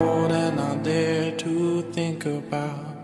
more than I dare to think about.